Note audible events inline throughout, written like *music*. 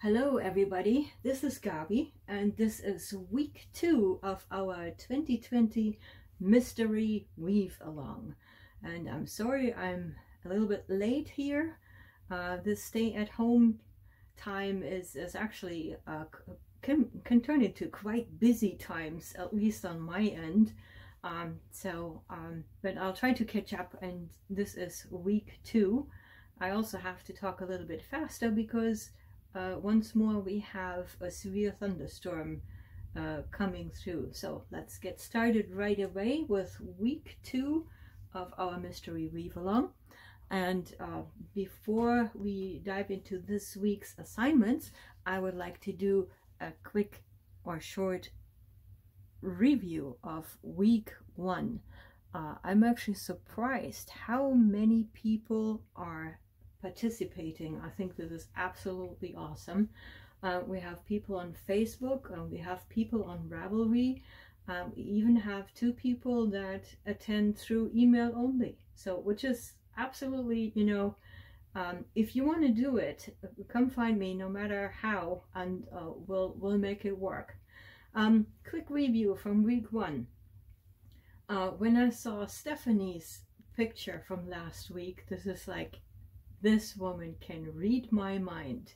Hello everybody, this is Gabi and this is week two of our 2020 mystery weave along and I'm sorry I'm a little bit late here. Uh, this stay at home time is, is actually uh, can, can turn into quite busy times at least on my end. Um, so um, but I'll try to catch up and this is week two. I also have to talk a little bit faster because uh, once more we have a severe thunderstorm uh, coming through. So let's get started right away with week two of our mystery weave along. And uh, before we dive into this week's assignments, I would like to do a quick or short review of week one. Uh, I'm actually surprised how many people are participating. I think this is absolutely awesome. Uh, we have people on Facebook, and we have people on Ravelry. Um, we even have two people that attend through email only. So, which is absolutely, you know, um, if you want to do it, come find me, no matter how, and uh, we'll we'll make it work. Um, quick review from week one. Uh, when I saw Stephanie's picture from last week, this is like this woman can read my mind.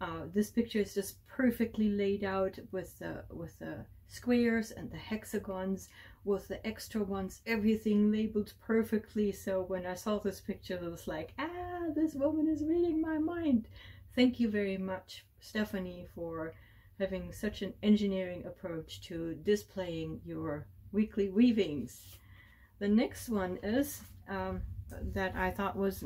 Uh, this picture is just perfectly laid out with the with the squares and the hexagons with the extra ones everything labeled perfectly. So when I saw this picture I was like ah this woman is reading my mind. Thank you very much Stephanie for having such an engineering approach to displaying your weekly weavings. The next one is um, that I thought was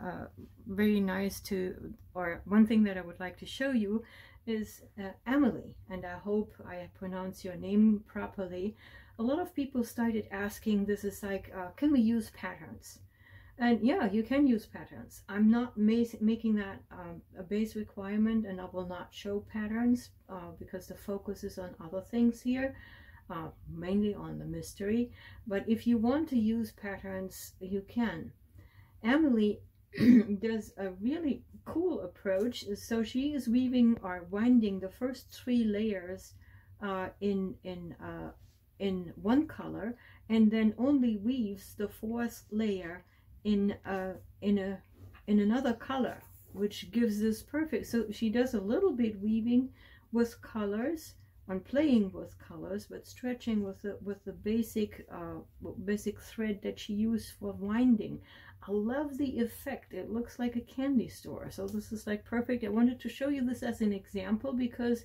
uh, very nice to, or one thing that I would like to show you is uh, Emily, and I hope I pronounce your name properly. A lot of people started asking, this is like, uh, can we use patterns? And yeah, you can use patterns. I'm not making that um, a base requirement and I will not show patterns uh, because the focus is on other things here, uh, mainly on the mystery. But if you want to use patterns, you can. Emily *clears throat* does a really cool approach. So she is weaving or winding the first three layers uh, in in uh, in one color, and then only weaves the fourth layer in a in a in another color, which gives this perfect. So she does a little bit weaving with colors on playing with colors, but stretching with the with the basic uh, basic thread that she used for winding. I love the effect. It looks like a candy store. So this is like perfect. I wanted to show you this as an example because,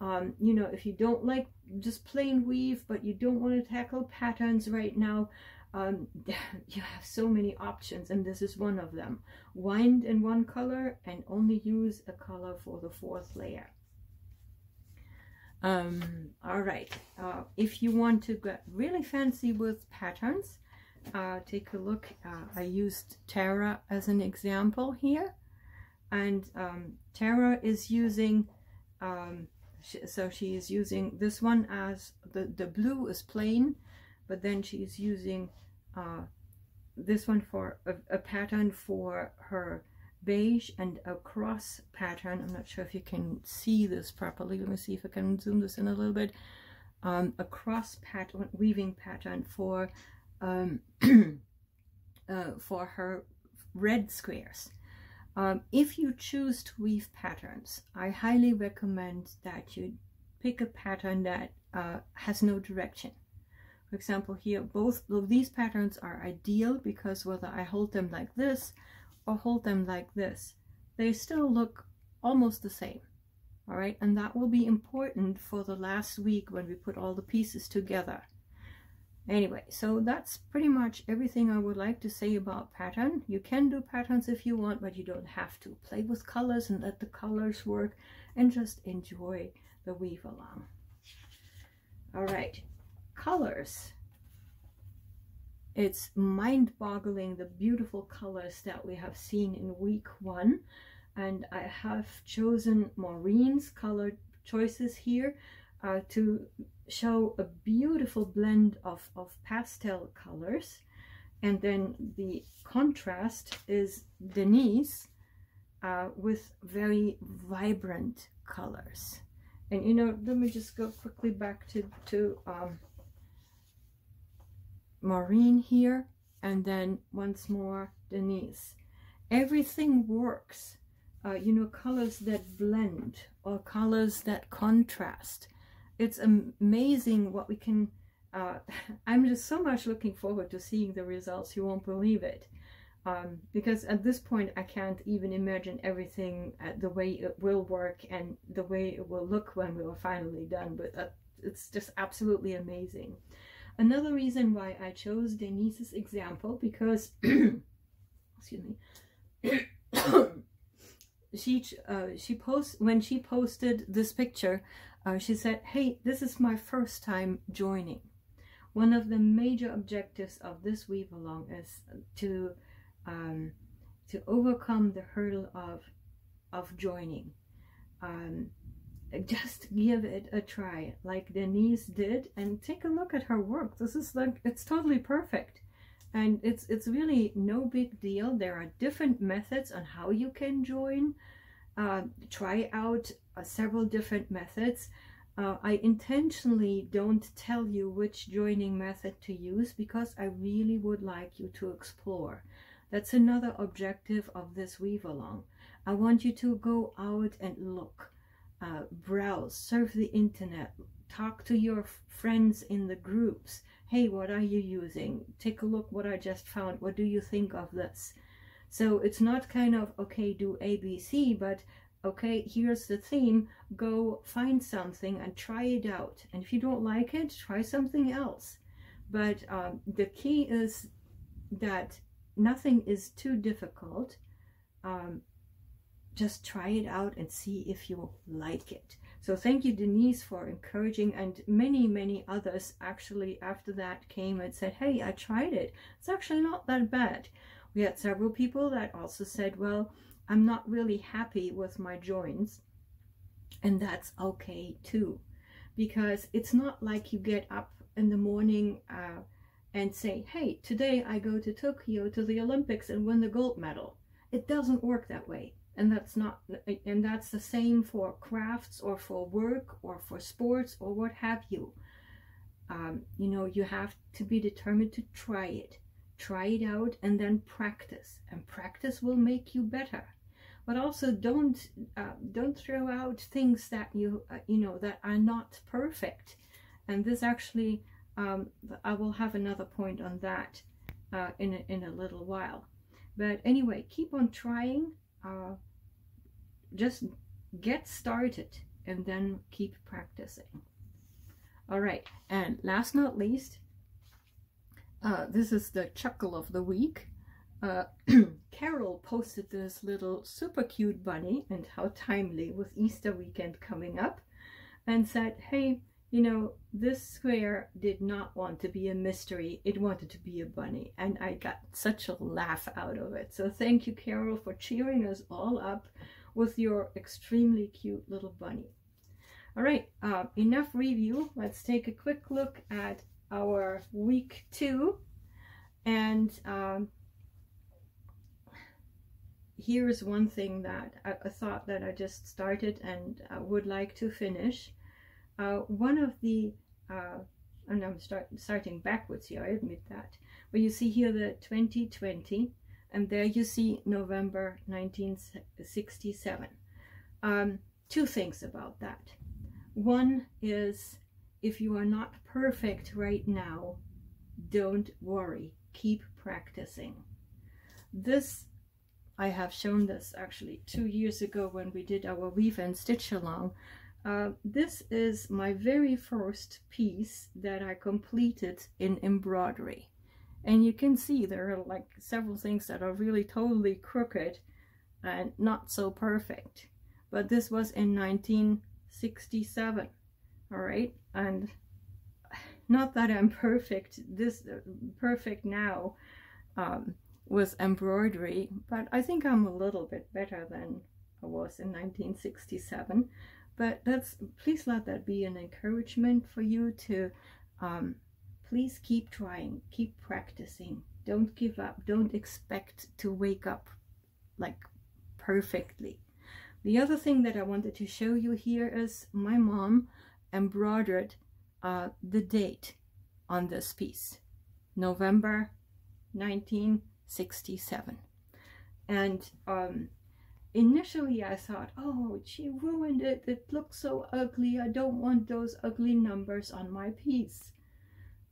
um, you know, if you don't like just plain weave, but you don't want to tackle patterns right now, um, *laughs* you have so many options and this is one of them. Wind in one color and only use a color for the fourth layer. Um, all right, uh, if you want to get really fancy with patterns, uh, take a look. Uh, I used Tara as an example here. And um, Tara is using, um, so she is using this one as, the, the blue is plain, but then she is using uh, this one for a, a, pattern for her beige and a cross pattern. I'm not sure if you can see this properly. Let me see if I can zoom this in a little bit. Um, a cross pattern, weaving pattern for um, *clears throat* uh, for her red squares. Um, if you choose to weave patterns, I highly recommend that you pick a pattern that uh, has no direction. For example, here, both of these patterns are ideal because whether I hold them like this or hold them like this, they still look almost the same. All right, and that will be important for the last week when we put all the pieces together. Anyway, so that's pretty much everything I would like to say about pattern. You can do patterns if you want, but you don't have to. Play with colors and let the colors work and just enjoy the weave along. All right, colors. It's mind-boggling the beautiful colors that we have seen in week one. And I have chosen Maureen's color choices here uh, to show a beautiful blend of, of pastel colors. And then the contrast is Denise uh, with very vibrant colors. And you know, let me just go quickly back to, to um, Maureen here, and then once more Denise. Everything works. Uh, you know, colors that blend or colors that contrast. It's amazing what we can, uh, *laughs* I'm just so much looking forward to seeing the results. You won't believe it um, because at this point I can't even imagine everything uh, the way it will work and the way it will look when we are finally done but uh, it's just absolutely amazing another reason why I chose Denise's example because *clears throat* excuse me *coughs* she uh, she post when she posted this picture uh, she said hey this is my first time joining one of the major objectives of this weave along is to um, to overcome the hurdle of of joining. Um, just give it a try like Denise did and take a look at her work. This is like, it's totally perfect. And it's, it's really no big deal. There are different methods on how you can join. Uh, try out uh, several different methods. Uh, I intentionally don't tell you which joining method to use because I really would like you to explore. That's another objective of this weave along. I want you to go out and look, uh, browse, surf the internet, talk to your friends in the groups. Hey, what are you using? Take a look what I just found. What do you think of this? So it's not kind of, okay, do ABC, but okay, here's the theme. Go find something and try it out. And if you don't like it, try something else. But um, the key is that nothing is too difficult. Um, just try it out and see if you like it. So thank you, Denise, for encouraging, and many, many others actually after that came and said, hey, I tried it. It's actually not that bad. We had several people that also said, well, I'm not really happy with my joints. And that's okay too, because it's not like you get up in the morning uh, and say, hey, today I go to Tokyo to the Olympics and win the gold medal. It doesn't work that way. And that's not, and that's the same for crafts or for work or for sports or what have you. Um, you know, you have to be determined to try it. Try it out and then practice. And practice will make you better. But also don't uh, don't throw out things that you uh, you know that are not perfect. And this actually um, I will have another point on that uh, in, a, in a little while. But anyway, keep on trying. Uh, just get started and then keep practicing. All right, and last not least, uh, this is the chuckle of the week. Uh, *clears throat* Carol posted this little super cute bunny and how timely with Easter weekend coming up and said, hey, you know, this square did not want to be a mystery. It wanted to be a bunny. And I got such a laugh out of it. So thank you, Carol, for cheering us all up with your extremely cute little bunny. All right, uh, enough review. Let's take a quick look at our week two. And um, here's one thing that I, I, thought that I just started and I would like to finish. Uh, one of the, uh, and I'm start, starting backwards here, I admit that, but you see here the 2020, and there you see November 1967. Um, two things about that. One is, if you are not perfect right now, don't worry, keep practicing. This, I have shown this actually two years ago when we did our weave and stitch along, uh, this is my very first piece that I completed in embroidery. And you can see there are like several things that are really totally crooked and not so perfect. But this was in 1967, all right? And not that I'm perfect, this uh, perfect now um, with embroidery, but I think I'm a little bit better than I was in 1967 but that's please let that be an encouragement for you to um, please keep trying keep practicing don't give up don't expect to wake up like perfectly. The other thing that I wanted to show you here is my mom embroidered uh, the date on this piece, November 1967. And um, initially I thought, oh, she ruined it. It looks so ugly. I don't want those ugly numbers on my piece.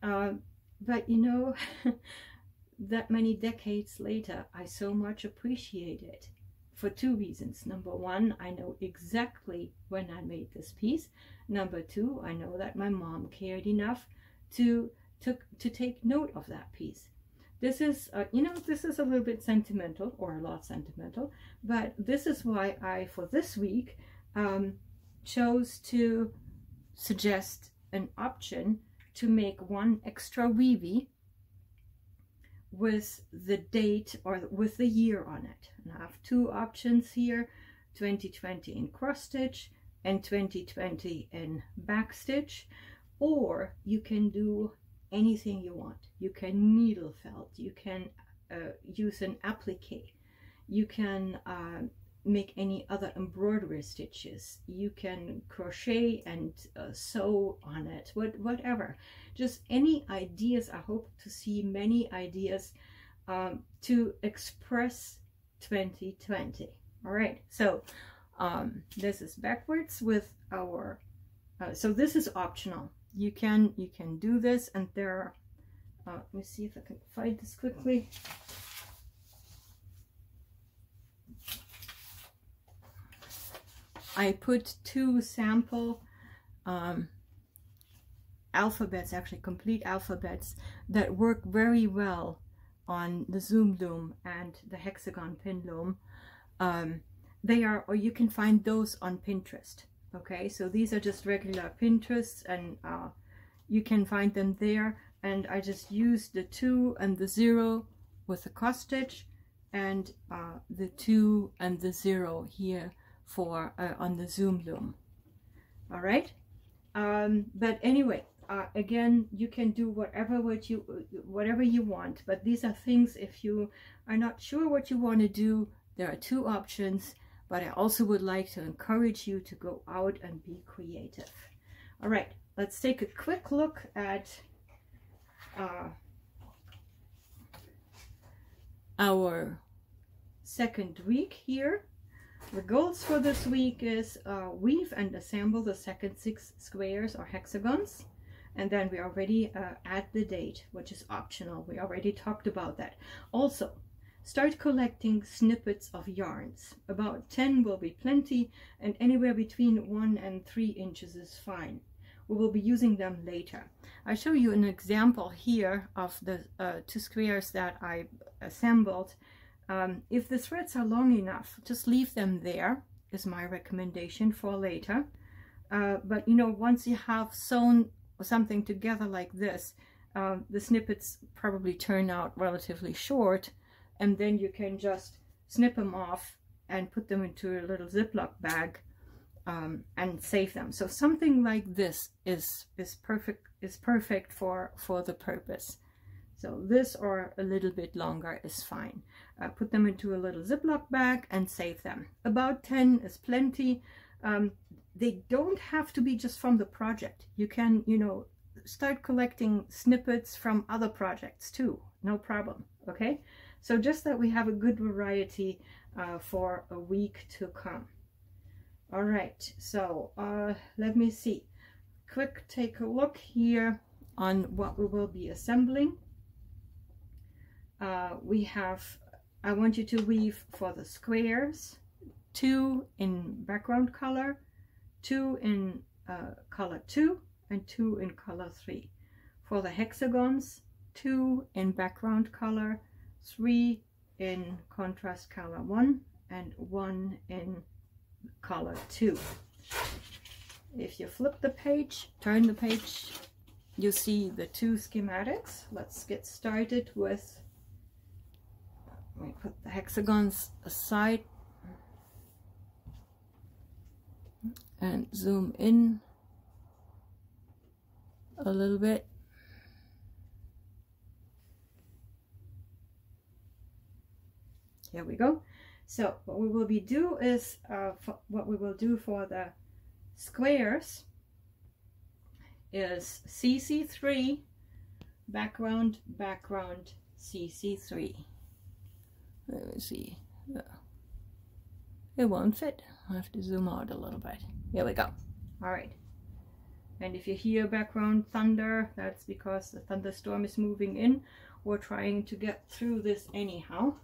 Uh, but you know, *laughs* that many decades later, I so much appreciate it for two reasons. Number one, I know exactly when I made this piece. Number two, I know that my mom cared enough to to, to take note of that piece. This is, uh, you know, this is a little bit sentimental or a lot sentimental, but this is why I, for this week, um, chose to suggest an option to make one extra weavy with the date or with the year on it. And I have two options here, 2020 in cross stitch and 2020 in back stitch, or you can do anything you want. You can needle felt, you can uh, use an applique, you can uh, make any other embroidery stitches, you can crochet and uh, sew on it, what, whatever. Just any ideas. I hope to see many ideas um, to express 2020. All right, so um, this is backwards with our, uh, so this is optional you can you can do this and there are uh, let me see if I can find this quickly I put two sample um, alphabets actually complete alphabets that work very well on the zoom loom and the hexagon pin loom. Um, they are or you can find those on Pinterest okay? So these are just regular Pinterest and uh, you can find them there. And I just used the 2 and the 0 with the cross stitch and uh, the 2 and the 0 here for uh, on the zoom loom all right um, but anyway uh, again you can do whatever what you whatever you want but these are things if you are not sure what you want to do there are two options but I also would like to encourage you to go out and be creative. All right, let's take a quick look at uh, our second week here. The goals for this week is uh, weave and assemble the second six squares or hexagons. And then we already uh, add the date, which is optional. We already talked about that. Also, Start collecting snippets of yarns. About 10 will be plenty and anywhere between 1 and 3 inches is fine. We will be using them later. I show you an example here of the uh, two squares that I assembled. Um, if the threads are long enough, just leave them there is my recommendation for later. Uh, but you know, once you have sewn something together like this, uh, the snippets probably turn out relatively short and then you can just snip them off and put them into a little Ziploc bag um, and save them. So something like this is is perfect is perfect for for the purpose. So this or a little bit longer is fine. Uh, put them into a little Ziploc bag and save them. About 10 is plenty. Um, they don't have to be just from the project. You can, you know, start collecting snippets from other projects too. No problem, okay? So just that we have a good variety uh, for a week to come. All right, so uh, let me see. Quick take a look here on what we will be assembling. Uh, we have, I want you to weave for the squares, two in background color, two in uh, color two, and two in color three. For the hexagons, two in background color, three in contrast color one and one in color two. If you flip the page, turn the page, you see the two schematics. Let's get started with, let me put the hexagons aside and zoom in a little bit. Here we go. So what we will be do is, uh, what we will do for the squares is CC3, background, background, CC3. Let me see. It won't fit. i have to zoom out a little bit. Here we go. All right. And if you hear background thunder, that's because the thunderstorm is moving in. We're trying to get through this anyhow.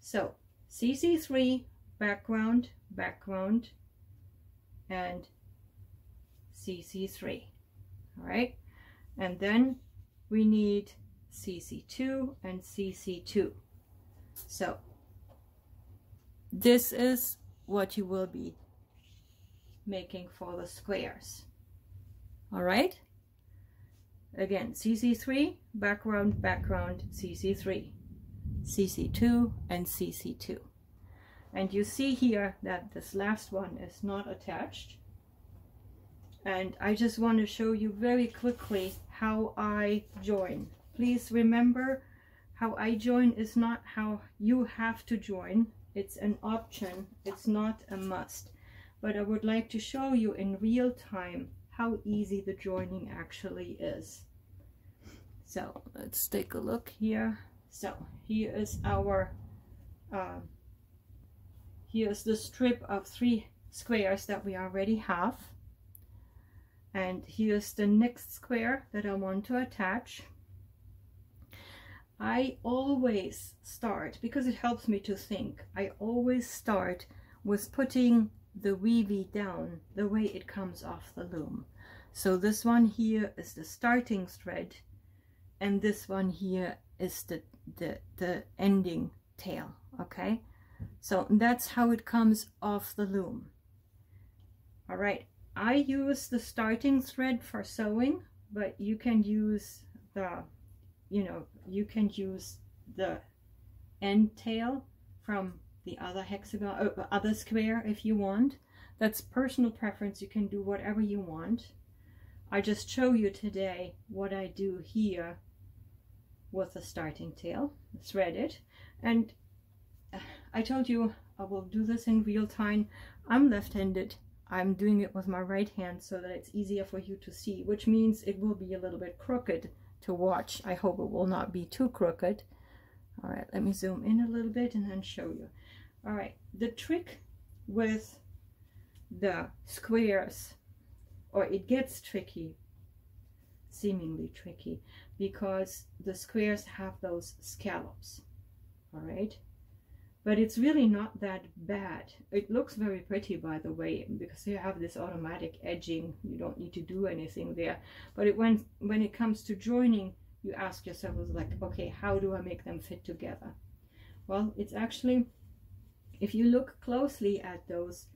So CC3, background, background, and CC3. All right. And then we need CC2 and CC2. So this is what you will be making for the squares. All right. Again, CC3, background, background, CC3, CC2, and CC2. And you see here that this last one is not attached. And I just want to show you very quickly how I join. Please remember how I join is not how you have to join. It's an option. It's not a must. But I would like to show you in real time how easy the joining actually is. So let's take a look here. So here is our, uh, here's the strip of three squares that we already have. And here's the next square that I want to attach. I always start, because it helps me to think, I always start with putting the weavy down the way it comes off the loom. So this one here is the starting thread and this one here is the, the, the ending tail, okay? So that's how it comes off the loom. All right, I use the starting thread for sewing, but you can use the, you know, you can use the end tail from the other hexagon, uh, other square if you want. That's personal preference. You can do whatever you want. I just show you today what I do here with the starting tail, thread it. And uh, I told you I will do this in real time. I'm left-handed. I'm doing it with my right hand so that it's easier for you to see, which means it will be a little bit crooked to watch. I hope it will not be too crooked. All right, let me zoom in a little bit and then show you. All right, the trick with the squares, or it gets tricky, seemingly tricky, because the squares have those scallops, all right? But it's really not that bad. It looks very pretty, by the way, because you have this automatic edging. You don't need to do anything there. But it, when, when it comes to joining, you ask yourself, like, okay, how do I make them fit together? Well, it's actually, if you look closely at those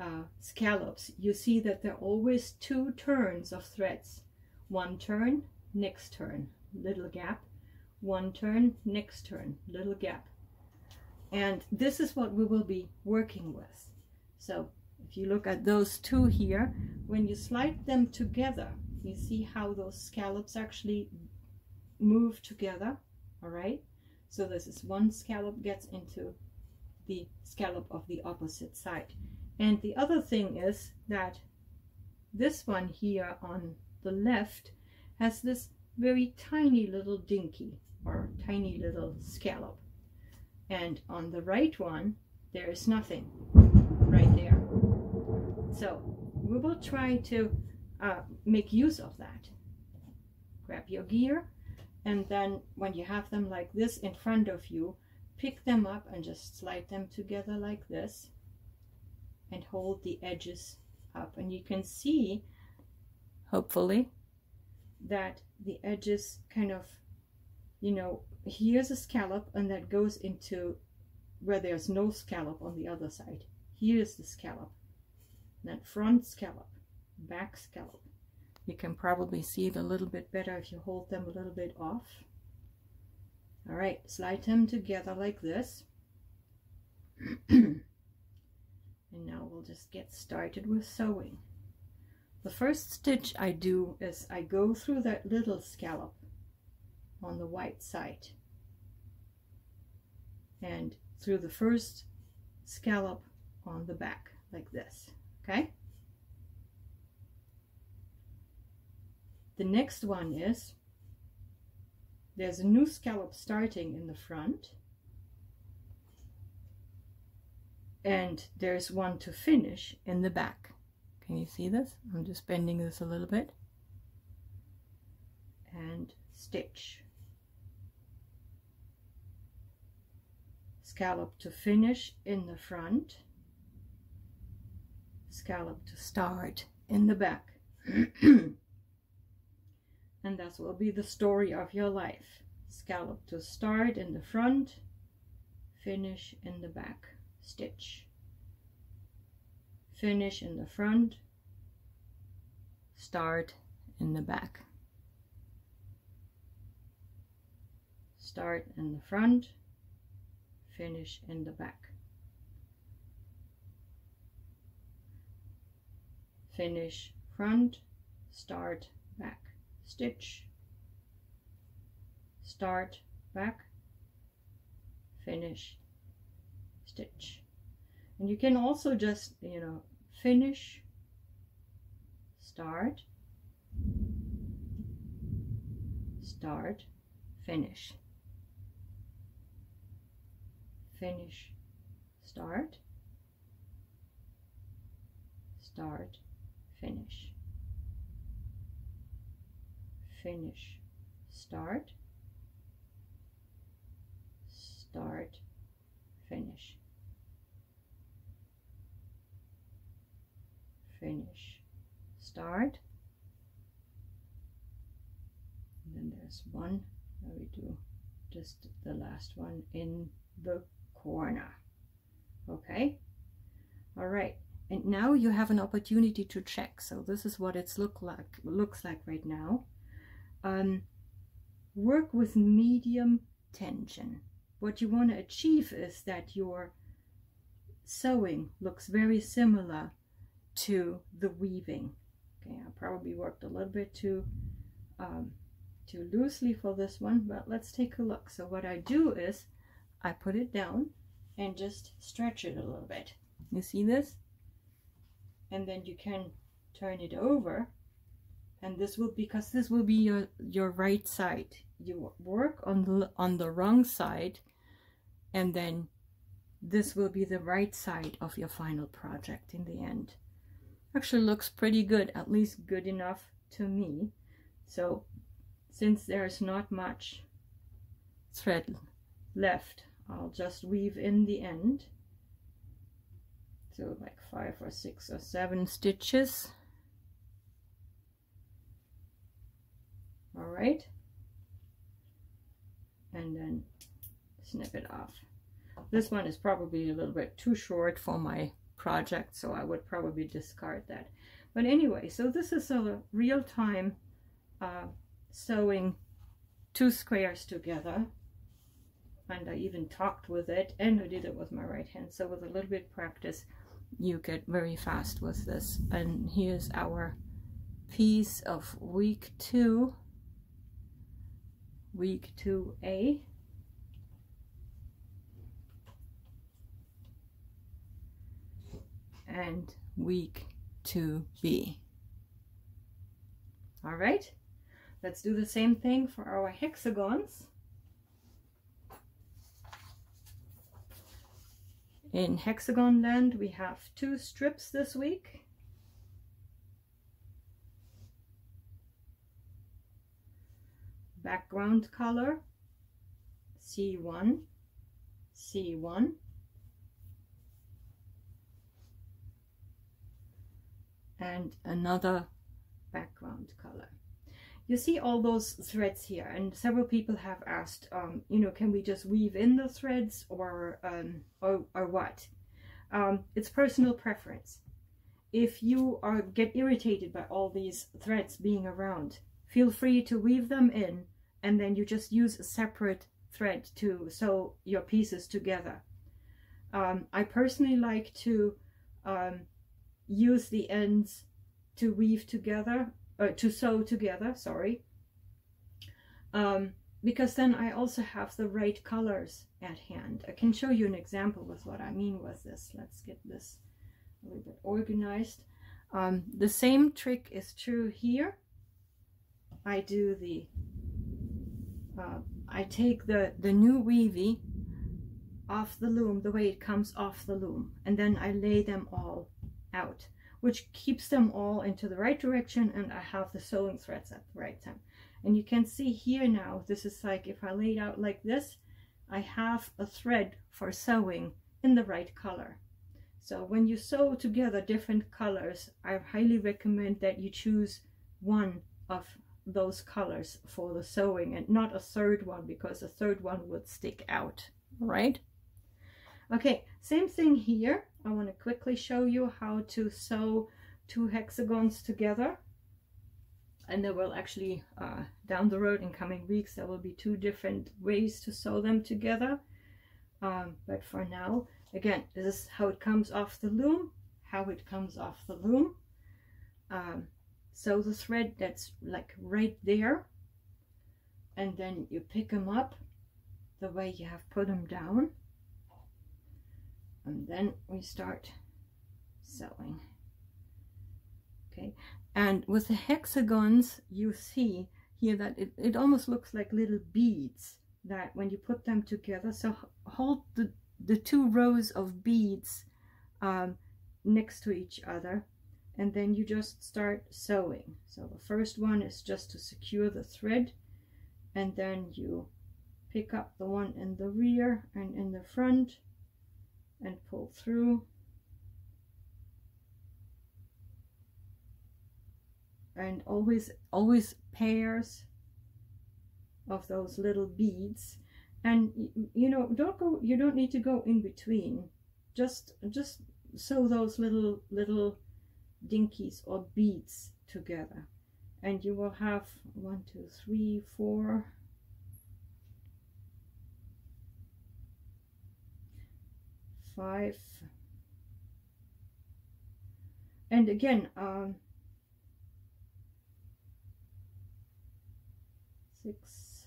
uh, scallops, you see that there are always two turns of threads. One turn, next turn, little gap. One turn, next turn, little gap and this is what we will be working with. So if you look at those two here, when you slide them together, you see how those scallops actually move together, all right? So this is one scallop gets into the scallop of the opposite side. And the other thing is that this one here on the left has this very tiny little dinky or tiny little scallop and on the right one there is nothing right there. So we will try to uh, make use of that. Grab your gear and then when you have them like this in front of you pick them up and just slide them together like this and hold the edges up. And you can see hopefully. that the edges kind of you know here's a scallop and that goes into where there's no scallop on the other side. Here's the scallop. Then front scallop, back scallop. You can probably see it a little bit better if you hold them a little bit off. All right, slide them together like this. *clears throat* and now we'll just get started with sewing. The first stitch I do is I go through that little scallop on the white side. And through the first scallop on the back like this, okay? The next one is there's a new scallop starting in the front and there's one to finish in the back. Can you see this? I'm just bending this a little bit. And stitch. Scallop to finish in the front. Scallop to start in the back. *clears throat* and that will be the story of your life. Scallop to start in the front, finish in the back stitch finish in the front start in the back start in the front finish in the back. Finish front start back. Stitch. Start back. Finish. Stitch. And you can also just you know finish start start finish finish. Start. Start. Finish. Finish. Start. Start. Finish. Finish. Start. And then there's one. Where we do just the last one in the corner. Okay? All right and now you have an opportunity to check. So this is what it's look like looks like right now. Um, work with medium tension. What you want to achieve is that your sewing looks very similar to the weaving. Okay, I probably worked a little bit too, um, too loosely for this one, but let's take a look. So what I do is I put it down and just stretch it a little bit. You see this? And then you can turn it over and this will because this will be your your right side you work on the on the wrong side and then this will be the right side of your final project in the end actually looks pretty good, at least good enough to me. So since there's not much thread left, I'll just weave in the end. So like five or six or seven stitches. All right. And then snip it off. This one is probably a little bit too short for my project, so I would probably discard that. But anyway, so this is a real-time uh, sewing two squares together. And I even talked with it, and I did it with my right hand. So with a little bit practice, you get very fast with this. And here's our piece of week two, week 2A. and week 2b. All right, let's do the same thing for our hexagons. In hexagon land, we have two strips this week. Background color, C1, C1. and another background color. You see all those threads here and several people have asked, um, you know, can we just weave in the threads or, um, or, or what? Um, it's personal preference. If you are get irritated by all these threads being around, feel free to weave them in and then you just use a separate thread to sew your pieces together. Um, I personally like to um, use the ends to weave together, uh, to sew together, sorry. Um, because then I also have the right colors at hand. I can show you an example with what I mean with this. Let's get this a little bit organized. Um, the same trick is true here. I do the, uh, I take the, the new weavy off the loom the way it comes off the loom and then I lay them all out which keeps them all into the right direction and I have the sewing threads at the right time. And you can see here now this is like if I lay it out like this I have a thread for sewing in the right color. So when you sew together different colors I highly recommend that you choose one of those colors for the sewing and not a third one because a third one would stick out right Okay, same thing here. I want to quickly show you how to sew two hexagons together. And there will actually, uh, down the road in coming weeks, there will be two different ways to sew them together. Um, but for now, again, this is how it comes off the loom, how it comes off the loom. Um, sew the thread that's like right there. And then you pick them up the way you have put them down and then we start sewing okay. And with the hexagons you see here that it, it almost looks like little beads that when you put them together so hold the the two rows of beads um, next to each other and then you just start sewing. So the first one is just to secure the thread and then you pick up the one in the rear and in the front and pull through. And always always pairs of those little beads. And you know don't go you don't need to go in between. Just just sew those little little dinkies or beads together. And you will have one two three four five. And again um, six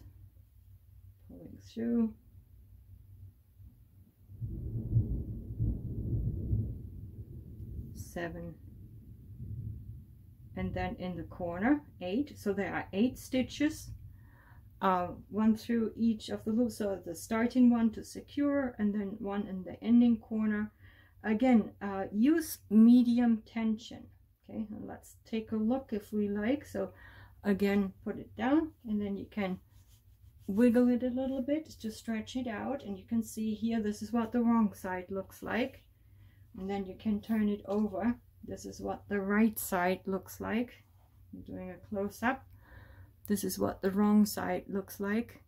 pulling through. Seven. And then in the corner eight. So there are eight stitches uh, one through each of the loops. So the starting one to secure and then one in the ending corner. Again uh, use medium tension. Okay and let's take a look if we like. So again put it down and then you can wiggle it a little bit to stretch it out. And you can see here this is what the wrong side looks like. And then you can turn it over. This is what the right side looks like. I'm doing a close-up this is what the wrong side looks like.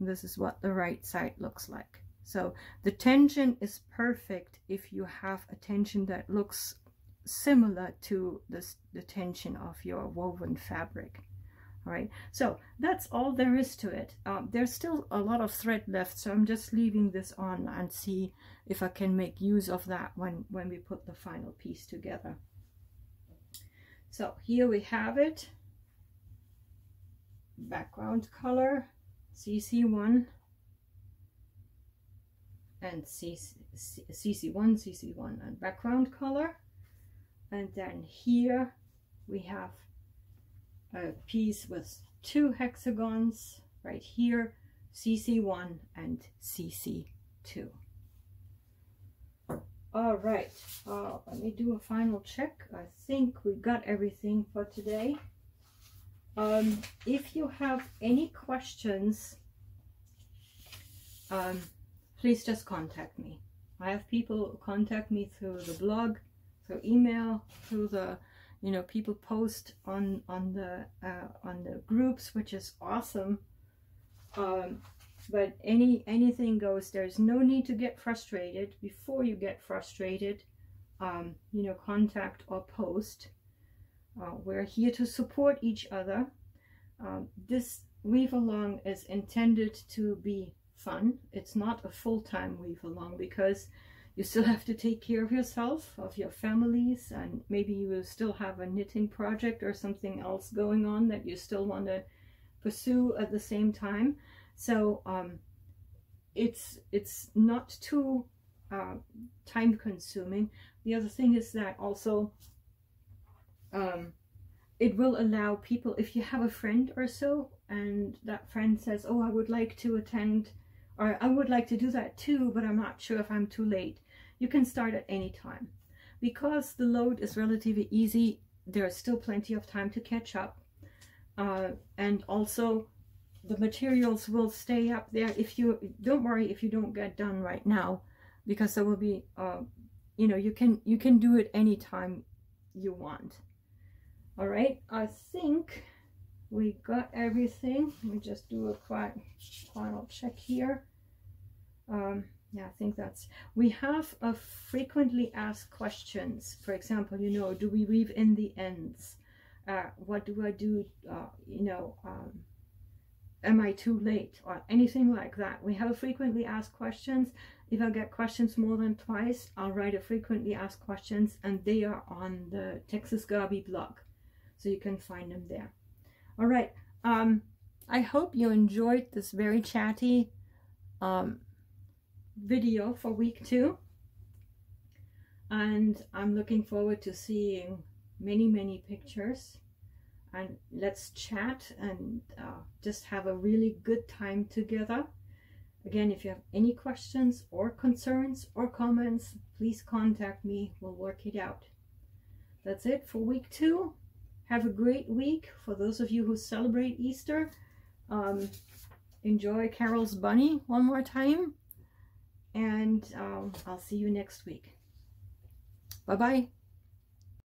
This is what the right side looks like. So the tension is perfect if you have a tension that looks similar to this, the tension of your woven fabric. All right, so that's all there is to it. Um, there's still a lot of thread left, so I'm just leaving this on and see if I can make use of that when, when we put the final piece together. So here we have it background color CC1 and CC, CC1, CC1 and background color. And then here we have a piece with two hexagons right here CC1 and CC2 all right uh, let me do a final check. I think we got everything for today um, if you have any questions, um, please just contact me. I have people contact me through the blog, through email, through the, you know, people post on on the uh, on the groups, which is awesome. Um, but any anything goes. There's no need to get frustrated. Before you get frustrated, um, you know, contact or post. Uh, we're here to support each other. Um, this weave along is intended to be fun. It's not a full-time weave along because you still have to take care of yourself, of your families, and maybe you will still have a knitting project or something else going on that you still want to pursue at the same time. So um, it's it's not too uh, time consuming. The other thing is that also um, it will allow people, if you have a friend or so, and that friend says, oh, I would like to attend, or I would like to do that too, but I'm not sure if I'm too late. You can start at any time. Because the load is relatively easy, there's still plenty of time to catch up. Uh, and also, the materials will stay up there if you, don't worry if you don't get done right now, because there will be, uh, you know, you can, you can do it anytime you want. All right, I think we got everything. Let me just do a final check here. Um, yeah, I think that's, we have a frequently asked questions. For example, you know, do we weave in the ends? Uh, what do I do, uh, you know, um, am I too late or anything like that. We have frequently asked questions. If I get questions more than twice, I'll write a frequently asked questions and they are on the Texas Gabi blog so you can find them there. All right. Um, I hope you enjoyed this very chatty um, video for week two. And I'm looking forward to seeing many, many pictures. And let's chat and uh, just have a really good time together. Again, if you have any questions or concerns or comments, please contact me. We'll work it out. That's it for week two. Have a great week. For those of you who celebrate Easter, um, enjoy Carol's Bunny one more time. And um, I'll see you next week. Bye-bye.